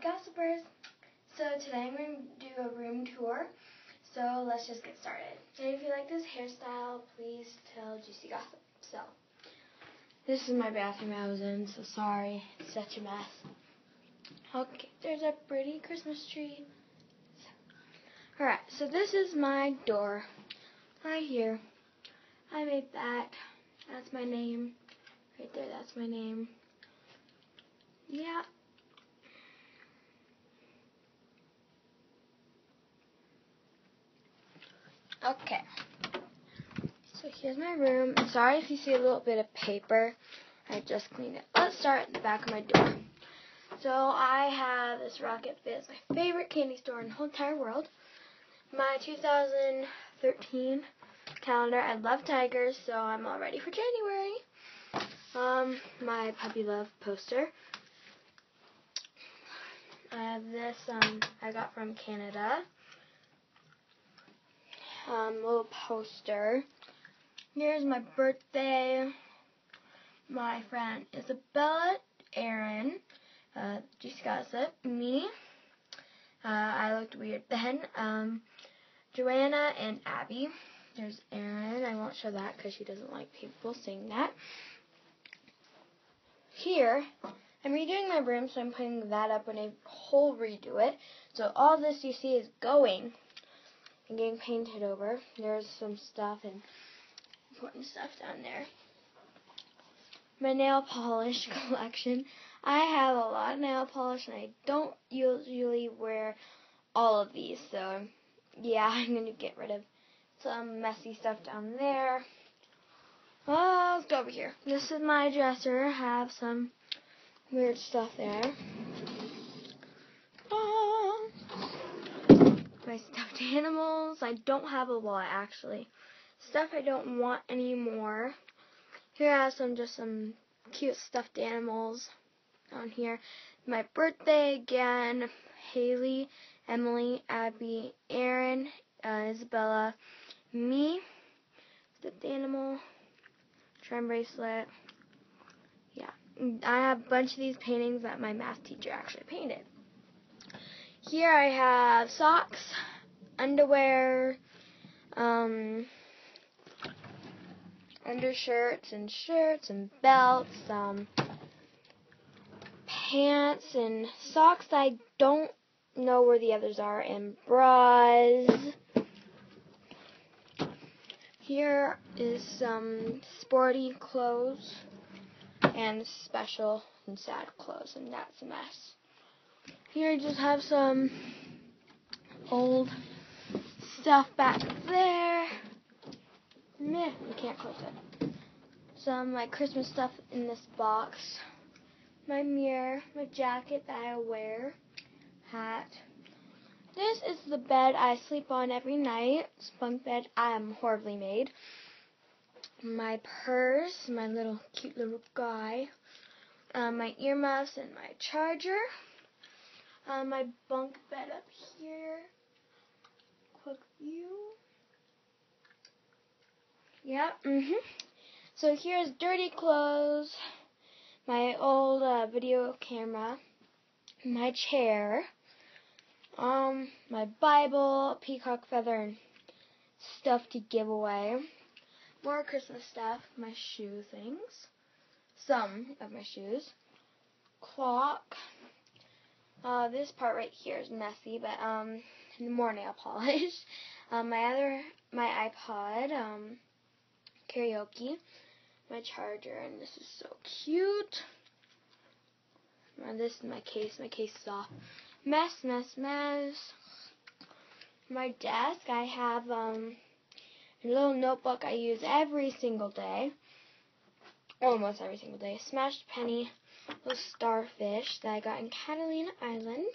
Hey Gossipers! So today I'm going to do a room tour. So let's just get started. And if you like this hairstyle, please tell Juicy Gossip. So, this is my bathroom I was in, so sorry. It's such a mess. Okay, there's a pretty Christmas tree. Alright, so this is my door. Right here. I made that. That's my name. Right there, that's my name. Yeah, Okay. So here's my room. Sorry if you see a little bit of paper. I just cleaned it. Let's start at the back of my door. So I have this Rocket Fizz, my favorite candy store in the whole entire world. My 2013 calendar. I love tigers, so I'm all ready for January. Um, my puppy love poster. I have this um I got from Canada um, little poster. Here's my birthday. My friend Isabella, Aaron, uh, Juicy Gossip, me. Uh, I looked weird then. Um, Joanna and Abby. There's Aaron. I won't show that because she doesn't like people seeing that. Here, I'm redoing my room, so I'm putting that up when I whole redo it. So all this you see is going and getting painted over. There's some stuff and important stuff down there. My nail polish collection. I have a lot of nail polish and I don't usually wear all of these, so yeah, I'm going to get rid of some messy stuff down there. Oh, let's go over here. This is my dresser. I have some weird stuff there. My stuffed animals. I don't have a lot actually. Stuff I don't want anymore. Here I have some just some cute stuffed animals on here. My birthday again. Haley, Emily, Abby, Aaron, uh, Isabella, me, stuffed animal, charm bracelet. Yeah, I have a bunch of these paintings that my math teacher actually painted. Here I have socks, underwear, um, undershirts and shirts and belts, um, pants and socks I don't know where the others are, and bras. Here is some sporty clothes and special and sad clothes, and that's a mess. Here I just have some old stuff back there. Meh, you can't close it. Some my Christmas stuff in this box. My mirror, my jacket that I wear, hat. This is the bed I sleep on every night. Spunk bed I am horribly made. My purse, my little cute little guy. Um, my earmuffs and my charger uh, my bunk bed up here. Yeah, mhm. So here's dirty clothes, my old uh, video camera, my chair, um, my Bible, peacock feather, and stuff to give away. More Christmas stuff, my shoe things, some of my shoes, clock, uh, this part right here is messy, but um, more nail polish. um, my other, my iPod, um, karaoke, my charger, and this is so cute. This is my case. My case is all mess, mess, mess. My desk, I have um, a little notebook I use every single day, almost every single day. Smashed penny little starfish that I got in Catalina Island.